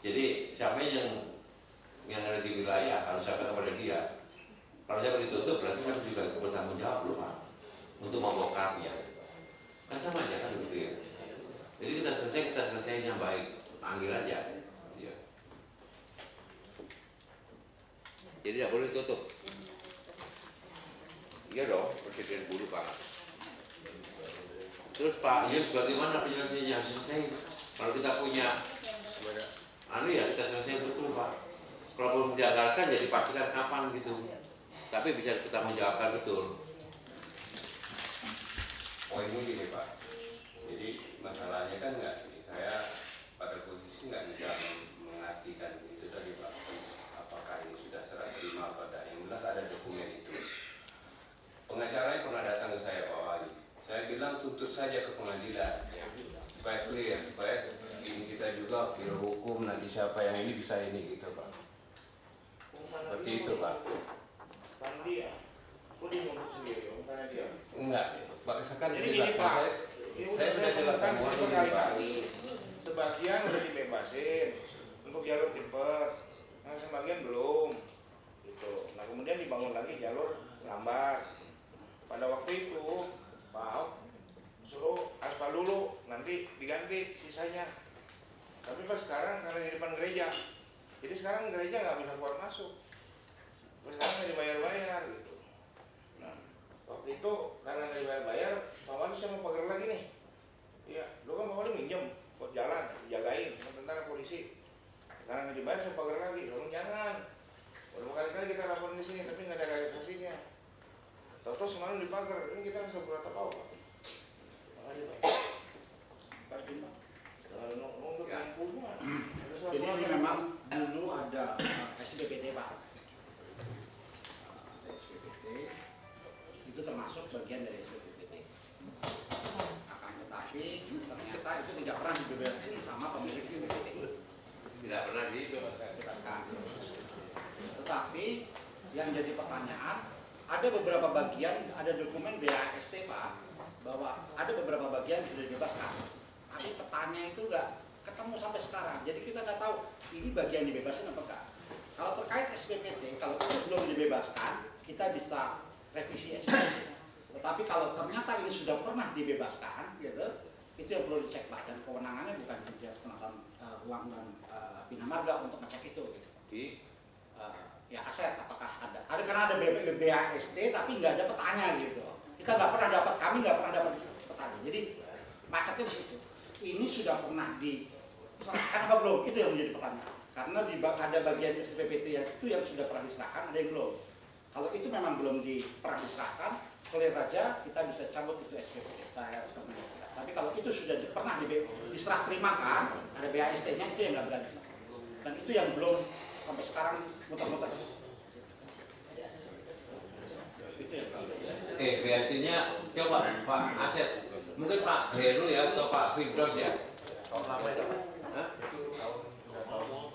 Jadi siapa yang yang ada di wilayah harus sampai kepada dia. Kalau saya ditutup berarti kan juga bertanggung jawab loh pak untuk membongkarnya. Kan sama aja kan gitu ya. Jadi kita selesai kita selesai yang baik, panggil aja. Iya. Jadi tidak boleh tutup. Iya dong, presiden buruk banget. Terus Pak Yus bagaimana penyelesaiannya selesai? Kalau kita punya anu ya kita selesai betul Pak. Kalau belum dianggarkan jadi pastikan kapan gitu. Tapi bisa kita menjawabkan betul. Poinnya gini Pak, jadi masalahnya kan nggak, saya pada posisi nggak bisa mengartikan itu tadi Pak, apakah ini sudah serah terima tidak, yang jelas ada dokumen itu. Pengacaranya pernah datang ke saya Pak Wali, saya bilang tuntut saja ke pengadilan, ya, supaya clear, supaya ini kita juga biro hukum nanti siapa yang ini bisa ini gitu Pak. Seperti itu Pak. Pandi ya. Enggak, Pak sekarang Jadi gini Pak, saya, ya sudah jelaskan ini berkali-kali. Sebagian udah dibebasin untuk jalur cepat, yang sebagian belum. Gitu. Nah kemudian dibangun lagi jalur lambat. Pada waktu itu Pak Ahok suruh aspal dulu, nanti diganti sisanya. Tapi pas sekarang karena di depan gereja, jadi sekarang gereja nggak bisa keluar masuk. Terus sekarang nggak dibayar-bayar gitu. Nah, waktu itu karena nggak dibayar-bayar, Pak Wali saya mau pagar lagi nih. Iya, lu kan Pak Wali minjem buat jalan, jagain sama tentara polisi. Karena nggak dibayar saya pagar lagi, lu jangan. Baru kali-kali kita laporin di sini, tapi nggak ada realisasinya. Tahu-tahu semalam dipagar, ini kita harus berata apa Pak? Jadi ini surat. memang dulu ada SBPT Pak. SBPT itu termasuk bagian dari SBPT. Akan tetapi ternyata itu tidak pernah dibebasin sama pemilik SBPT. Tidak pernah dibebaskan. Bebaskan. Tetapi yang jadi pertanyaan ada beberapa bagian ada dokumen BAST Pak bahwa ada beberapa bagian sudah dibebaskan. Tapi petanya itu nggak ketemu sampai sekarang. Jadi kita nggak tahu ini bagian dibebaskan apa enggak. Kalau terkait SPPT, kalau itu belum dibebaskan, kita bisa revisi SPPT. Tetapi kalau ternyata ini sudah pernah dibebaskan, gitu, itu yang perlu dicek Pak. Dan kewenangannya bukan di Dinas Penataan eh, Uang dan uh, Bina Marga untuk ngecek itu. Gitu. Di Eh, ya aset apakah ada? Ada karena ada BAST tapi nggak ada petanya gitu. Kita nggak pernah dapat, kami nggak pernah dapat petanya. Jadi macetnya di situ. Ini sudah pernah diserahkan apa belum? Itu yang menjadi pertanyaan. Karena di ada bagian SPPT yang itu yang sudah pernah diserahkan, ada yang belum. Kalau itu memang belum di, pernah diserahkan, clear aja kita bisa cabut itu SPPT. Saya. Tapi kalau itu sudah di- pernah di, diserah terimakan, ada BAST-nya itu yang nggak berani. Dan itu yang belum sampai sekarang muter-muter. Itu yang kalau eh BRT-nya coba Pak Asep Mungkin Pak Heru ya atau Pak Firdaus ya. Tahun lama itu Pak. Hah? Itu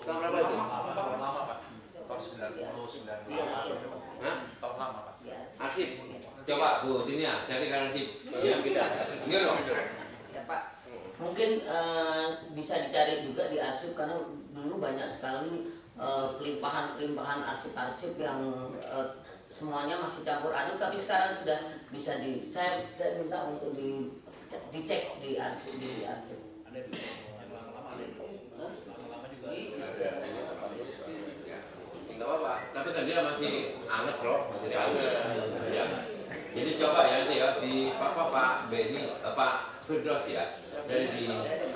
tahun berapa itu? Tahun lama Pak. Tahun 90 90. Hah? Tahun lama Pak. Arsip. Coba Bu Tinia cari kan arsip. Ya, Iya dong. Ya Pak, mungkin eh, bisa dicari juga di arsip karena dulu banyak sekali pelimpahan-pelimpahan arsip-arsip yang eh, semuanya masih campur aduk tapi sekarang sudah bisa di saya saya minta untuk di dicek di arsip di arsip. Hah? Enggak apa-apa. Tapi kan dia masih anget loh, masih anget. Masih anget. Jadi coba ya nanti ya di Pak Pak Beni, eh, Pak Firdaus ya dari di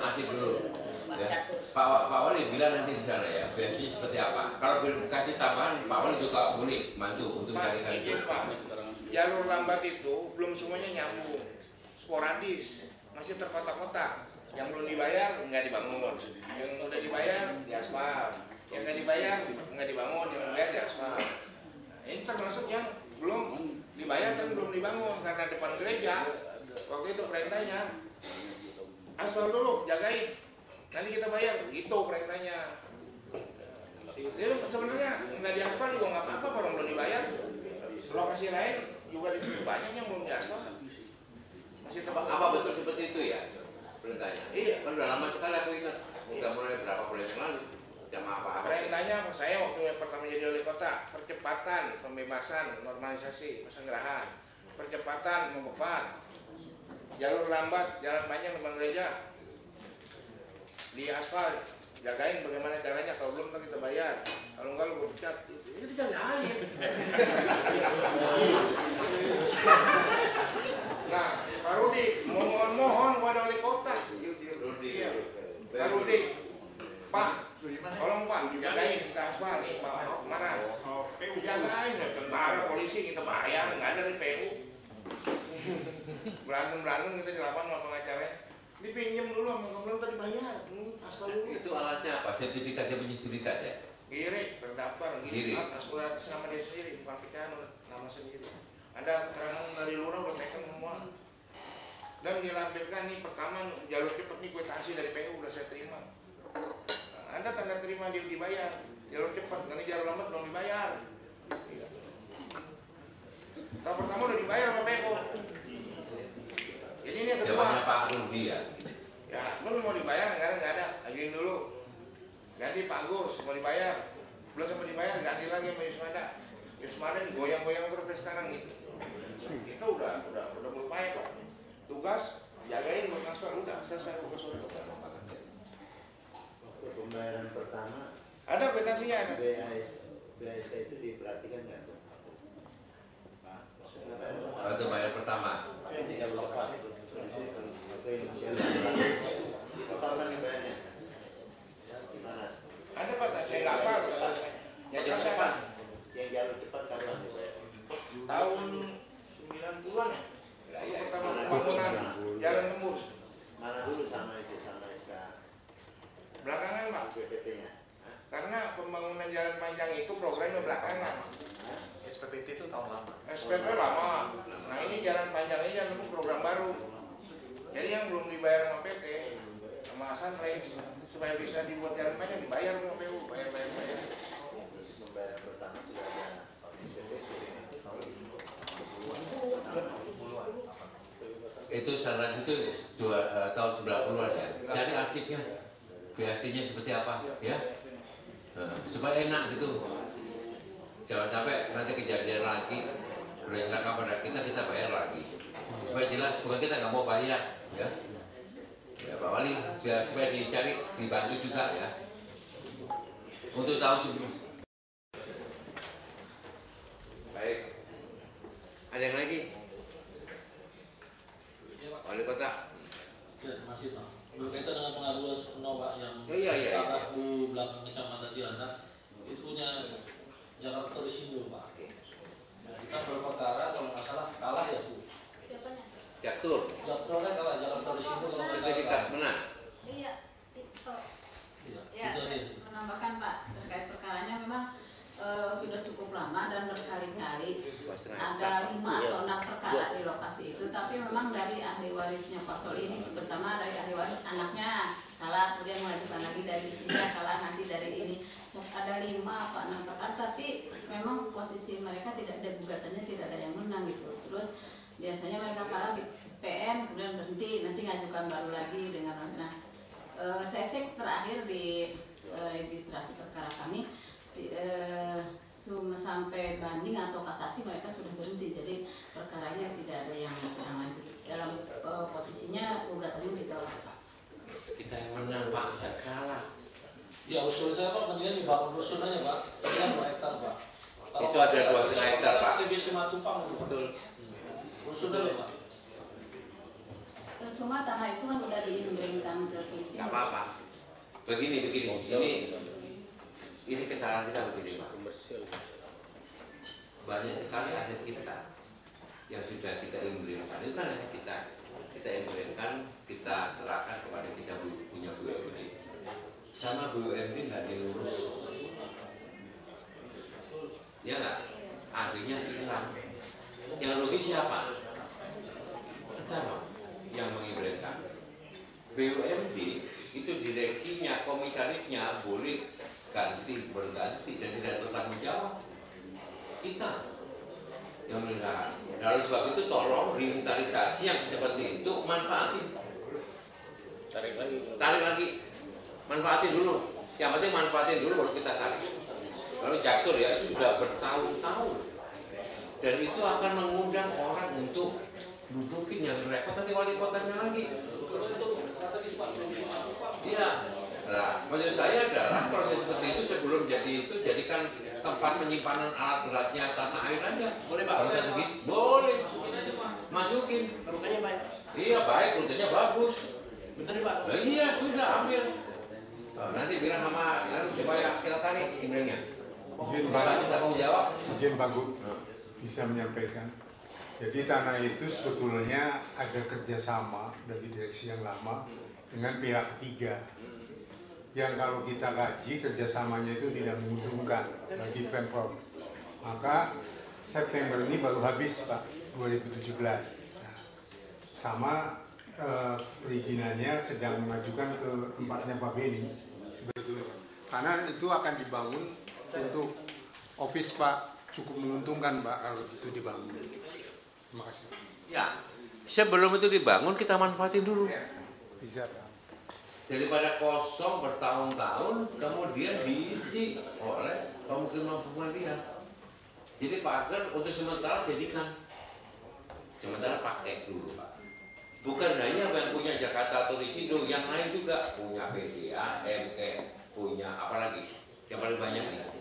arsip dulu. Ya. Pak Pak Wali bilang nanti di sana ya, biasanya seperti apa. Kalau belum kasih tambahan, Pak Wali juga boleh bantu untuk Pak, mencarikan itu. Pak, jalur lambat itu belum semuanya nyambung, sporadis, masih terkotak-kotak. Yang belum dibayar nggak dibangun, yang udah dibayar di aspal, yang nggak dibayar nggak dibangun, yang dibayar di aspal. Nah, ini termasuk yang belum dibayar dan belum dibangun karena depan gereja waktu itu perintahnya aspal dulu jagain nanti kita bayar itu perintahnya itu sebenarnya nggak diaspal juga nggak apa-apa kalau belum dibayar lokasi lain juga di situ banyak yang belum diaspal masih tempat apa betul seperti itu ya? Perintahnya. Iya. Kan udah lama sekali aku ingat. Udah mulai berapa bulan yang lalu. Jam apa apa? perintahnya saya waktu yang pertama jadi wali kota percepatan pembebasan normalisasi pesenggerahan percepatan membepat jalur lambat jalan panjang depan gereja di aspal jagain bagaimana caranya kalau belum ntar kita bayar. Kalau enggak lu gue pecat. Itu dijagain nah Pak Rudi mohon-mohon kepada wali kota iya. Pak Rudi. Pak tolong Pak jagain kita aspal nih Pak. Mana jagain ya tentara polisi kita bayar nggak ada di PU berantem berantem kita di lapangan sama pengacaranya dipinjam dulu sama kamu tadi bayar hmm, aspal dulu Itu alatnya apa? Sertifikatnya punya sertifikat ya? Kiri, terdaftar, Kiri. gini, surat atas nama dia sendiri, bukan pecahan nama sendiri. Ada keterangan dari lurah pegang semua. Dan dilampirkan nih pertama jalur cepet nih gue kasih dari PU udah saya terima. Nah, ada tanda terima dia dibayar, jalur cepet, nanti jalur lambat belum dibayar. Tahun pertama udah dibayar sama PU. Jadi ini yang kedua. Jawabannya Pak Rudi ya. Ya, lu mau dibayar nggak ada, nggak ada. Ajuin dulu. Ganti Pak Agus, mau dibayar. Belum sempat dibayar, ganti lagi sama Yusmada. Yusmada digoyang-goyang terus sekarang gitu. Kita udah udah udah berupaya Pak. Tugas jagain buat transfer udah selesai tugas udah Waktu pembayaran pertama Ada kwitansinya ada. BAS BAS itu diperhatikan nggak berapa? Waktu bayar pertama. Tiga puluh empat. Oke, yang Total kan yang bayarnya? Gimana? Ada Pak, saya nggak apa. Yang jalur cepat, yang jalur cepat kapan? Tahun 90-an ya. Pertama pembangunan jalan tembus. Mana dulu sama itu sama SK Belakangan Pak. BPT-nya? Karena pembangunan jalan panjang itu programnya belakangan. SPPT itu tahun lama. SPP lama. Nah ini jalan panjang ini jalan program baru. Jadi yang belum dibayar sama PT sama Sunrise supaya bisa dibuat jalan panjang dibayar sama PU, bayar bayar bayar. Itu saran itu dua, eh, tahun 90-an ya. Cari arsipnya. BST-nya seperti apa ya? Eh, supaya enak gitu. Jangan sampai nanti kejadian lagi celaka pada kita kita bayar lagi. Supaya jelas bukan kita nggak mau bayar ya. Ya Pak Wali supaya dicari dibantu juga ya. Untuk tahun. Baik. Ada yang lagi? Pak. Wali kota. Ya, masih Pak. Berkaitan dengan pengaduan Nova yang Oh, iya, iya, iya. di belakang kecamatan Cilandak, itu punya Jakarta Resimu Pak. Nah, kita berperkara kalau nggak salah kalah ya Bu. Catur. Jakarta kalah Jakarta Resimu kalau nggak salah. menang. Iya. Iya, Ya, saya menambahkan Pak terkait perkaranya memang eh, sudah cukup lama dan berkali-kali ada lima atau enam perkara di lokasi itu. Tapi memang dari ahli warisnya Pak Soli ini pertama dari ahli waris anaknya kalah kemudian mengajukan lagi dari istrinya kalah nanti dari ini. Ada lima apa enam perkara tapi memang posisi mereka tidak ada gugatannya tidak ada yang menang gitu. Terus biasanya mereka kalah di PN kemudian berhenti nanti ngajukan baru lagi dengan nah eh, saya cek terakhir di eh, registrasi perkara kami sampai banding atau kasasi mereka sudah berhenti jadi perkaranya tidak ada yang yang lanjut dalam eh, posisinya gugatannya ditolak Pak. Kita yang menang Pak, tidak kalah. Ya usul saya Pak mendingan dibangun rusun aja Pak. Sekian dua hektar Pak. Itu ada dua setengah hektar, Pak. TBC Matupang Pak. Betul. Rusun dulu Pak. Eh, Cuma tanah itu kan udah diimbringkan ke polisi. Apa-apa. Begini, begini. Ini ini kesalahan kita begini Pak. Banyak sekali aset kita yang sudah kita embrimkan. Itu kan aset kita. Kita embrimkan, kita serahkan kepada kita punya BUMD. Sama BUMD nggak diurus. Ya nggak? Akhirnya hilang. Yang rugi siapa? Kita Pak, yang mengibretkan. BUMD itu direksinya, komisarisnya boleh ganti berganti dan tidak bertanggung jawab. Kita yang menegakkan. Lalu sebab itu tolong revitalisasi yang seperti itu manfaatin. Tarik lagi. Tarik lagi, manfaatin dulu. Yang penting manfaatin dulu baru kita tarik. Lalu jatuh ya sudah bertahun-tahun dan itu akan mengundang orang untuk dudukin yang repot nanti wali kotanya lagi. Iya. Nah, maksud saya adalah proses seperti itu jadi itu jadikan tempat penyimpanan alat beratnya tanah air aja. Boleh Pak? Boleh, Boleh. Masukin. Rukanya banyak. Iya baik, rutenya bagus. Bener Pak. Nah, iya sudah ambil. Nah, nanti bilang sama lalu supaya kita tarik imleknya. Izin Bapak Pak, kita mau jawab. izin Pak Gu, bisa menyampaikan. Jadi tanah itu sebetulnya ada kerjasama dari direksi yang lama dengan pihak ketiga. Yang kalau kita kaji kerjasamanya itu tidak menguntungkan bagi Pemprov. Maka September ini baru habis Pak, 2017. Nah, sama eh, perizinannya sedang mengajukan ke tempatnya Pak Beni sebetulnya. Karena itu akan dibangun untuk office Pak cukup menguntungkan Pak kalau itu dibangun. Terima kasih. Ya, sebelum itu dibangun kita manfaatin dulu. Bisa Pak. Daripada kosong bertahun-tahun, kemudian diisi oleh pemukiman-pemukiman dia. Jadi pagar untuk sementara jadikan. Sementara pakai dulu Pak. Bukan hanya yang punya Jakarta Torisindo, yang lain juga punya PDA, MK, punya apa lagi? Yang paling banyak nih.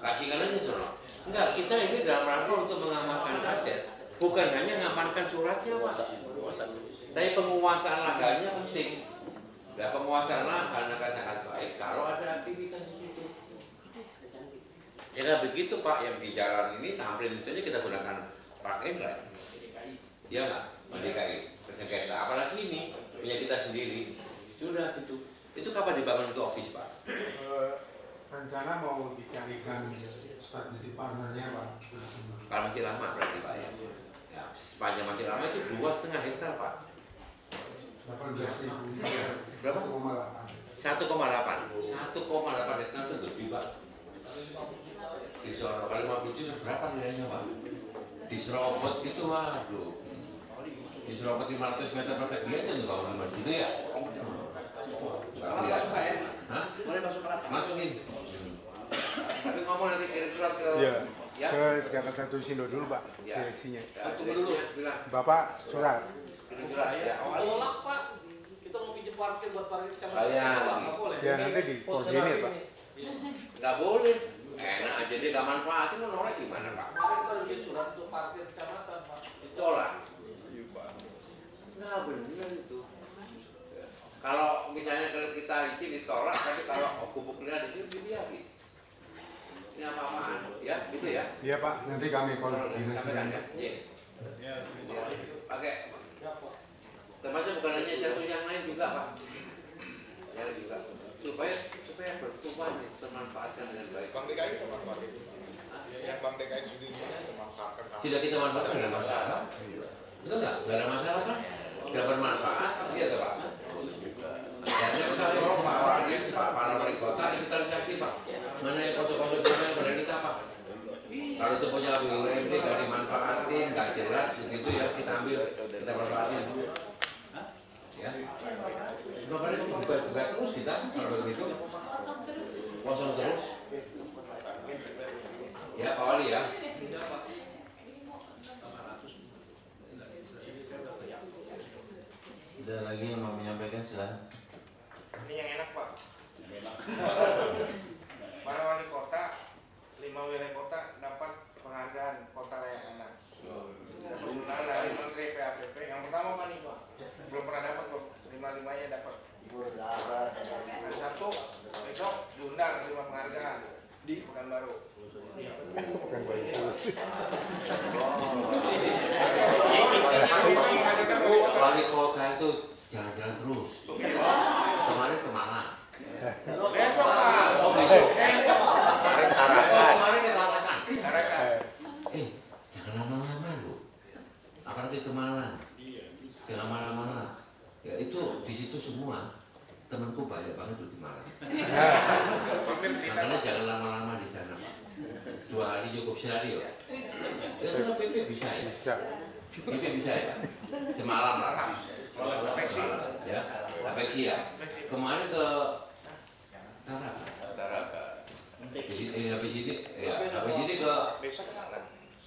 Kasihkan aja sono. Enggak, kita ini dalam rangka untuk mengamankan aset. Bukan hanya mengamankan suratnya Pak. Tapi penguasaan lahannya penting. Nah, penguasaan lahan akan sangat baik kalau ada aktivitas di situ. Ya begitu Pak, yang di jalan ini tamrin itu kita gunakan park and ride. Ya nggak? DKI bersengketa. Apalagi ini punya kita sendiri. Sudah itu. Itu kapan dibangun untuk office Pak? Eh, rencana mau dicarikan strategi partnernya Pak. Kalau masih lama berarti Pak ya. Ya sepanjang masih lama itu dua setengah hektar Pak. 18 ribu. Berapa? 1,8. 1,8 1,8 hektar itu lebih Pak. Di Soro kalau 50 juta berapa nilainya Pak? Di Serobot itu waduh. Di Serobot 500 meter persegi aja tuh kalau 5 juta ya. Kalau dia Masuk Pak ya? Hah? Boleh masuk ke lapangan. Masukin. Tapi ngomong nanti kirim surat ke Iya. Ya. Ke Jakarta Tusindo dulu Pak, Ya. direksinya. Tunggu dulu bilang Bapak surat. surat ya. Tolak Pak. Kita mau pinjam parkir buat parkir kecamatan. Bayar. Tolak, nggak boleh. Ya nanti di koordinir Pak. Nggak boleh. Enak aja dia nggak manfaatin lo nolak gimana Pak? Kemarin kita bikin surat untuk parkir kecamatan Pak. Ditolak. Nggak benar itu. Kalau misalnya kalau kita ini ditolak, tapi kalau kubuknya di sini dibiarin. Ini apa-apaan? Ya, gitu ya. Iya Pak, nanti kami koordinasikan. ya. Iya. Pakai. Termasuk bukan hanya jatuh yang lain juga Pak. Yang juga supaya supaya bertumbuh termanfaatkan dengan baik. Bank DKI itu manfaat itu. Yang Bank DKI sendirinya memanfaatkan. Sudah kita manfaatkan tidak ada masalah. Betul nggak? Nggak ada masalah kan? Dapat manfaat, iya Pak. Dan yang kita tolong Pak Wali, Pak para wali kota, inventarisasi Pak. Mana yang kosong-kosong mana yang pada kita Pak. Kalau itu punya BUMD nggak dimanfaatin, nggak jelas, begitu ya kita ambil, kita manfaatin. Ya. Bapak itu buka-buka terus kita kalau begitu kosong terus kosong terus. Ya Pak Wali ya. Ada lagi yang mau menyampaikan silahkan. Ini yang enak Pak. Para wali kota, lima wilayah kota dapat penghargaan kota layak anak. Penggunaan dari Menteri PAPP. Yang pertama apa nih Pak? Belum pernah dapat kok. Lima limanya dapat. Hari Sabtu besok diundang terima penghargaan di Pekanbaru. Wali kota itu jalan-jalan terus. Kemarin ke Malang. Besok Pak. Oh, besok. Besok. Kemarin Tarakan. Kemarin ke Tarakan. Tarakan. Eh, jangan lama-lama lu. Apalagi ke Malang. Jangan lama-lama. Ya itu di situ semua temanku banyak banget tuh di Malang. Makanya jangan lama-lama di sana. Pak. Dua hari cukup sehari ya. Ya kalau PP bisa ya. Bisa. PP bisa ya. Semalam lah. Semalam, Ya, Apeksi ya. Kemarin ke Tarakan. Tarakan. Jadi ini habis ini, ya, habis ini ke Besok.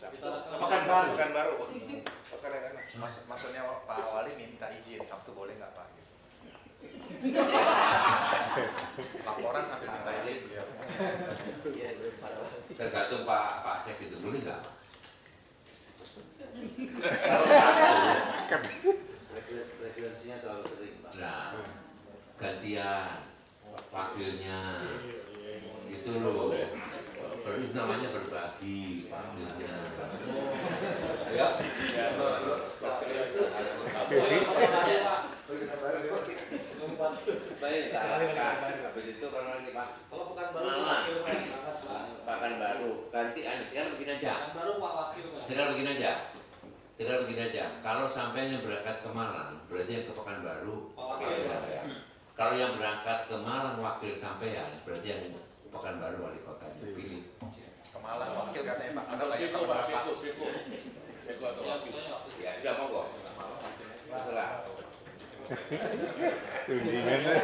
Sabtu. Pekanbaru. Pekanbaru. Kota layak anak. Mas, maksudnya Pak Wali minta izin Sabtu boleh nggak Pak? Laporan sambil minta izin beliau. tergantung Pak Pak Sek itu boleh nggak? Kalau satu, Frekuensinya terlalu sering Pak. nah gantian wakilnya. Itu loh. Baru namanya berbagi wakilnya. Ya baik habis itu kalau lagi pak. Kalau bukan baru Malang. wakil pakan baru. Ganti sekarang begini aja. Baru pak wakil sekarang begini aja. Sekarang begini aja. Kalau sampainya berangkat ke Malang berarti yang ke Pekanbaru Wakil. wakil ya. kalau yang berangkat ke Malang wakil sampean berarti yang Pekanbaru wali kotanya. Pilih. Kemalang wakil katanya Pak. Ada banyak Pak, siku, siku. Siku atau Ya, wakil. ya sudah monggo. Masalah Tudingannya.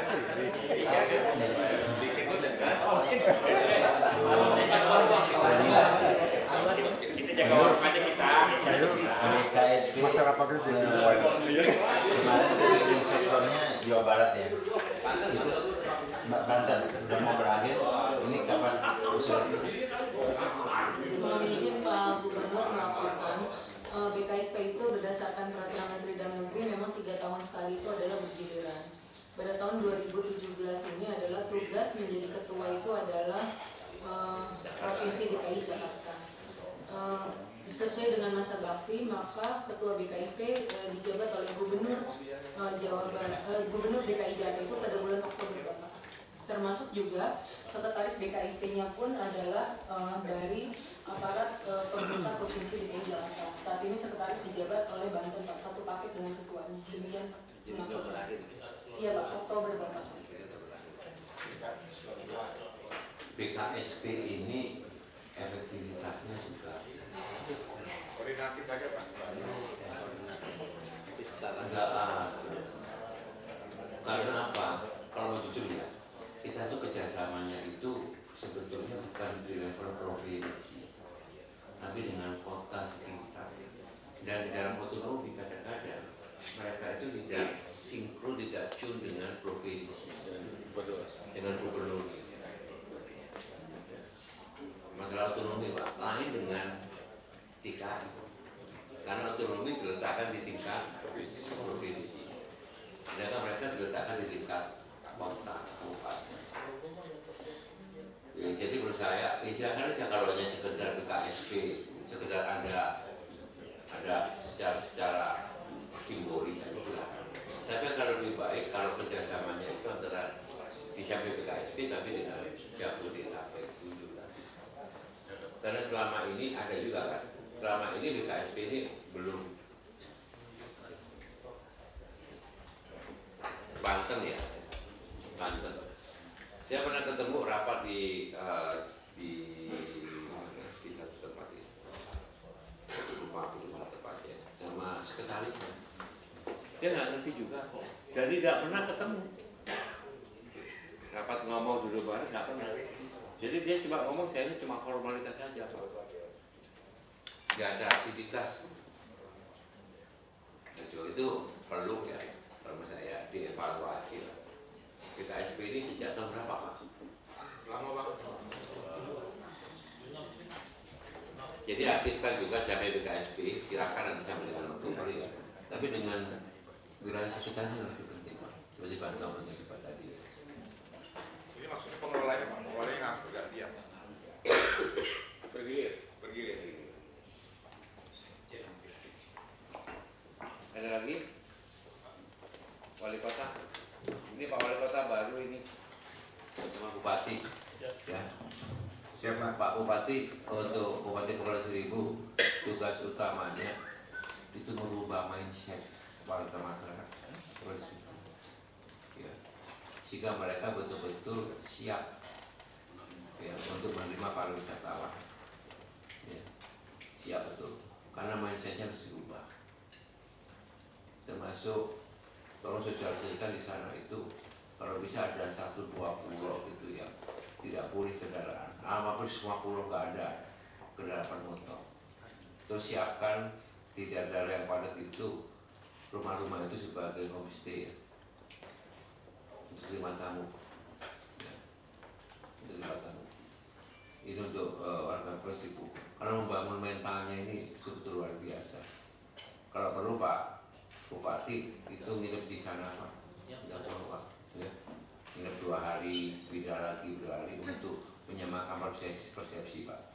KSP Masalah apa gitu? kemarin keliling sektornya Jawa Barat ya. Itu Banten udah mau berakhir. Ini kapan usul? Mohon izin Pak Gubernur melaporkan eh, BKSP itu berdasarkan peraturan Menteri Dalam Negeri memang tiga tahun sekali itu adalah bergiliran. Pada tahun 2017 ini adalah tugas menjadi ketua itu adalah eh, Provinsi DKI Jakarta. Eh, sesuai dengan masa bakti maka ketua BKSP eh, dijabat oleh Gubernur eh, Jawa Barat, eh, Gubernur DKI Jakarta itu pada bulan Oktober termasuk juga sekretaris BKSP-nya pun adalah eh, dari aparat eh, pemerintah provinsi DKI Jakarta. Saat ini sekretaris dijabat oleh Banten Pak satu paket dengan ketuanya. Demikian Pak. Iya Pak, Oktober Bapak. BKSP ini efektivitasnya juga Koordinatif aja Pak. enggak karena apa? Kalau jujur ya kita tuh kerjasamanya itu sebetulnya bukan di level provinsi tapi dengan kota sekitar dan di dalam otonomi kadang-kadang mereka itu tidak sinkron tidak tune dengan provinsi dengan gubernur masalah otonomi pak lain dengan DKI karena otonomi diletakkan di tingkat provinsi sedangkan mereka diletakkan di tingkat kota kabupaten ya, jadi menurut saya ya silakan aja kalau hanya sekedar BKSP sekedar ada ada secara secara simbolis aja silakan tapi kalau lebih baik kalau kerjasamanya itu antara di sampai BKSP tapi dengan Jabodetabek dulu kan. Karena selama ini ada juga kan, selama ini BKSP ini belum Banten ya, Banten. Saya pernah ketemu rapat di eh, di di satu tempat itu, lupa aku lupa tepatnya, sama sekretarisnya. Dia nggak ngerti Jadi nggak pernah ketemu. Rapat ngomong dulu bareng nggak pernah. Jadi dia cuma ngomong saya ini cuma formalitas saja Pak. Nggak ada aktivitas. Nah, itu perlu ya, kalau saya dievaluasi lah. Kita SP ini sejak tahun berapa Pak? Lama banget. Jadi aktifkan juga sampai BKSP, silakan nanti sampai dengan Oktober ya. Tapi dengan wilayah sekitarnya lebih penting Pak. Seperti Pak Tahu tadi Pak tadi. Ini maksudnya pengelolanya Pak, pengelolanya harus bergantian. Bergilir. Bergilir. Ada lagi? Wali kota. Ini Pak Wali kota baru ini. Sama Bupati. Ya. Siapa Pak Bupati untuk Bupati Kepulauan Seribu tugas utamanya itu merubah mindset warga masyarakat. Terus, ya. Sehingga mereka betul-betul siap ya, untuk menerima para. Ya. Siap betul. Karena mindsetnya harus dirubah termasuk tolong sosialisasikan di sana itu kalau bisa ada satu dua pulau gitu yang tidak boleh kendaraan maupun semua pulau nggak ada kendaraan motor terus siapkan tidak ada yang padat itu rumah-rumah itu sebagai homestay untuk terima tamu. Ya. untuk terima tamu. Ini untuk eh, warga Persibu karena membangun mentalnya ini betul-betul luar biasa. Kalau perlu Pak Bupati itu nginep di sana Pak. Tidak perlu Pak. Ya. nginep dua hari pindah lagi dua hari untuk menyamakan persepsi, persepsi Pak.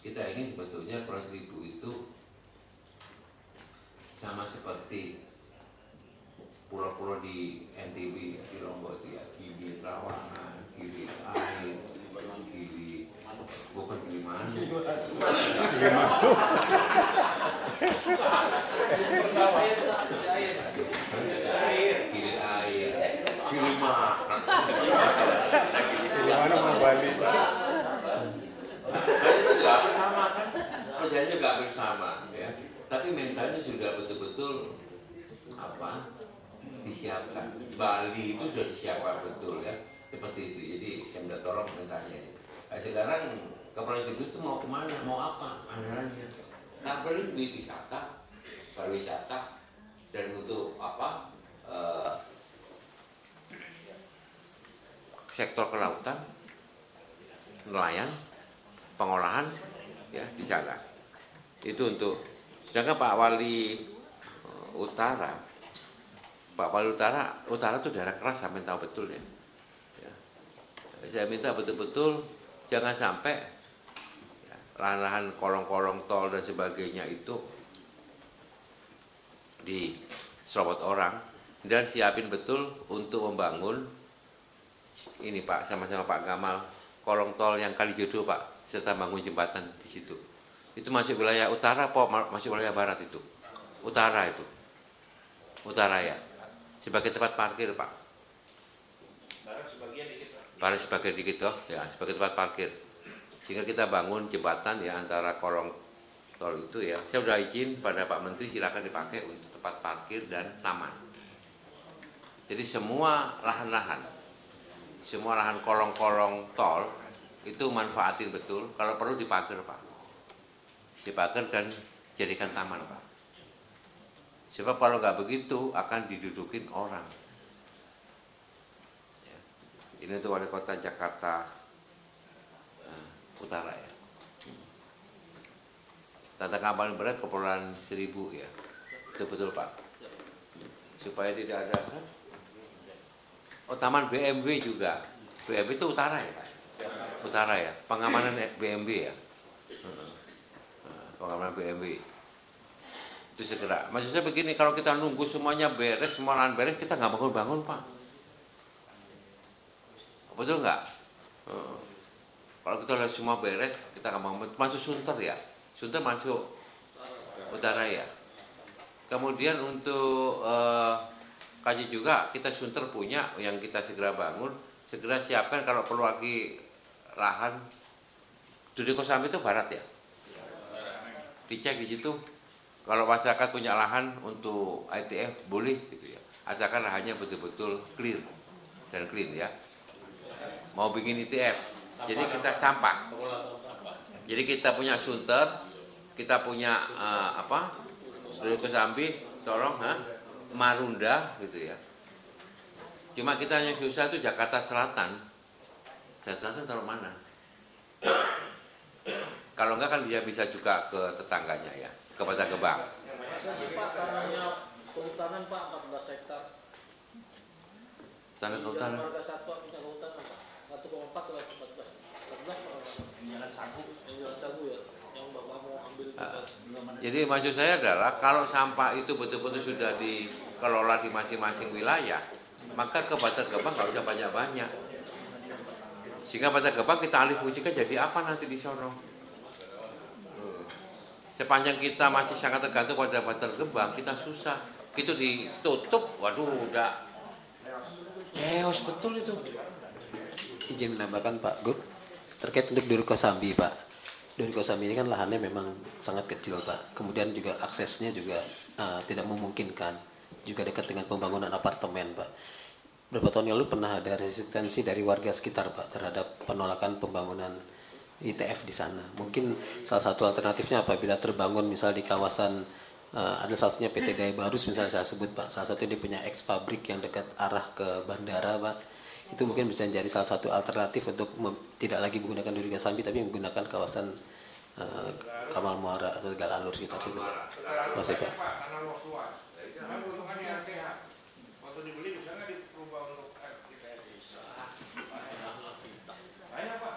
Kita ingin sebetulnya Seribu itu sama seperti pulau-pulau di NTB di Lombok itu ya Gili Trawangan, Gili Air, Gili bukan Gili mana Gili air, gili makan. Gimana mau balik? Kan itu juga bersama kan, kerjanya juga bersama ya. Tapi mentalnya sudah betul-betul apa disiapkan. Bali itu sudah disiapkan betul ya, seperti itu. Jadi minta tolong mentalnya. Nah, sekarang Kepulauan Seribu itu mau ke mana, mau apa anggarannya? Tak perlu duit wisata, pariwisata, dan untuk apa? eh, sektor kelautan, nelayan, pengolahan, ya di sana. Itu untuk. Sedangkan Pak Wali eh, Utara, Pak Wali Utara, Utara itu daerah keras, sampai tahu betul ya. ya. Saya minta betul-betul jangan sampai ya, lahan-lahan kolong-kolong tol dan sebagainya itu diserobot orang dan siapin betul untuk membangun ini Pak sama-sama Pak Gamal kolong tol yang kali jodoh Pak serta bangun jembatan di situ itu masih wilayah utara ma- masih wilayah barat itu? Utara itu. Utara ya. Sebagai tempat parkir Pak. Barang sebagian dikit Pak. Parkir sebagai dikit toh. Ya sebagai tempat parkir. Sehingga kita bangun jembatan ya antara kolong tol itu ya. Saya sudah izin pada Pak Menteri silakan dipakai untuk tempat parkir dan taman. Jadi semua lahan-lahan semua lahan kolong-kolong tol itu manfaatin betul. Kalau perlu dipagar Pak dipagar dan jadikan taman Pak. Sebab kalau nggak begitu akan didudukin orang. Ya. ini untuk wali kota Jakarta eh, Utara ya. Tantangan paling berat kepulauan seribu ya. Betul betul Pak. Supaya tidak ada kan oh taman BMW juga. BMW itu utara ya Pak? Utara ya. Pengamanan BMW ya Pengamanan BMW itu segera maksud saya begini kalau kita nunggu semuanya beres semua lahan beres kita nggak bangun bangun Pak betul nggak? Eh, kalau kita lihat semua beres, kita akan masuk Sunter ya, Sunter masuk utara ya. Kemudian untuk eh, kaji juga kita Sunter punya yang kita segera bangun, segera siapkan kalau perlu lagi lahan. Duri Kosambi itu barat ya. Dicek di situ. Kalau masyarakat punya lahan untuk ITF boleh gitu ya. Asalkan lahannya betul-betul clear dan clean ya. Mau bikin ITF, jadi kita sampah. Jadi kita punya Sunter, kita punya uh, apa? Duri Kosambi, Sorong, ha? Marunda gitu ya. Cuma kita yang susah itu Jakarta Selatan. Jakarta Selatan taruh mana? Kalau enggak kan dia bisa juga ke tetangganya ya, ke Pasar Gebang. Ada sih Pak tanahnya kehutanan Pak 14 hektar. Tanah kehutanan. Jalan Marga Satwa punya kehutanan Pak. 1,4 atau 14. 14 Pak. Jalan Sagu. Yang Jalan Sagu ya. Yang Bapak mau ambil kita. Jadi maksud saya adalah kalau sampah itu betul-betul sudah dikelola di masing-masing wilayah, maka ke Pasar Gebang nggak usah banyak-banyak. Sehingga Pasar Gebang kita alih fungsikan jadi apa nanti di sono? Sepanjang kita masih sangat tergantung pada Pasar Gebang, kita susah. Itu ditutup, waduh udah. Chaos betul itu. izin menambahkan Pak Gub terkait untuk Duri Kosambi Pak. Duri Kosambi ini kan lahannya memang sangat kecil Pak. Kemudian juga aksesnya juga uh, tidak memungkinkan. Juga dekat dengan pembangunan apartemen Pak. Beberapa tahun lalu pernah ada resistensi dari warga sekitar Pak terhadap penolakan pembangunan ITF di sana mungkin salah satu alternatifnya apabila terbangun misal di kawasan uh, ada satunya PT Daya Barus misalnya saya sebut Pak salah satu dia punya ex pabrik yang dekat arah ke bandara Pak itu mungkin bisa jadi salah satu alternatif untuk tidak lagi menggunakan Duri Kosambi tapi menggunakan kawasan uh, Kamal Muara atau Tegal Alur sekitar situ. Masih Pak. Tanah luas luas. Jangan keuntungan di RTH. Waktu dibeli bisa nggak diubah untuk RTH? Bisa. Banyak Pak.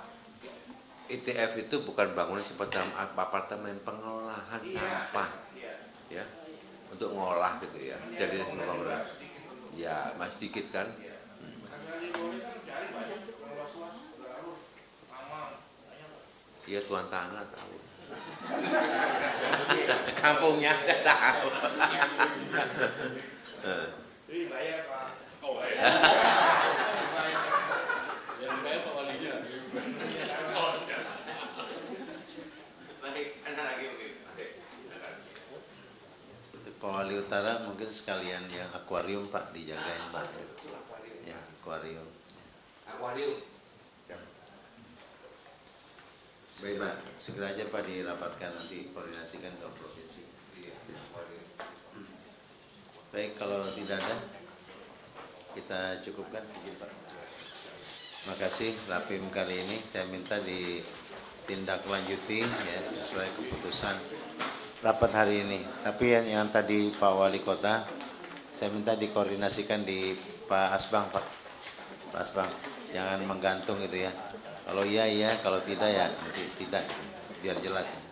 ITF itu bukan bangunan seperti apartemen pengolahan Iya. sampah Iya. ya. Untuk ngolah gitu ya jadi pembangunan. ya masih sedikit kan? Hmm. Iya tuan tanah tahu. Kampungnya nggak tahu Eh, Jadi bayar Pak. Oh, bayar. Yang bayar Pak Walinya. Untuk Pak Wali Utara mungkin sekalian yang akuarium Pak dijagain Pak. Ya, akuarium. akuarium Baik Pak, segera aja Pak dirapatkan nanti koordinasikan ke provinsi. Iya, akuarium. Baik, kalau tidak ada kita cukupkan Pak. Terima kasih Rapim kali ini saya minta ditindaklanjuti ya sesuai keputusan rapat hari ini. Tapi yang, yang tadi Pak Wali Kota saya minta dikoordinasikan di Pak Asbang Pak. Pak Asbang, jangan menggantung gitu ya. Kalau iya iya, kalau tidak ya nanti tidak biar jelas.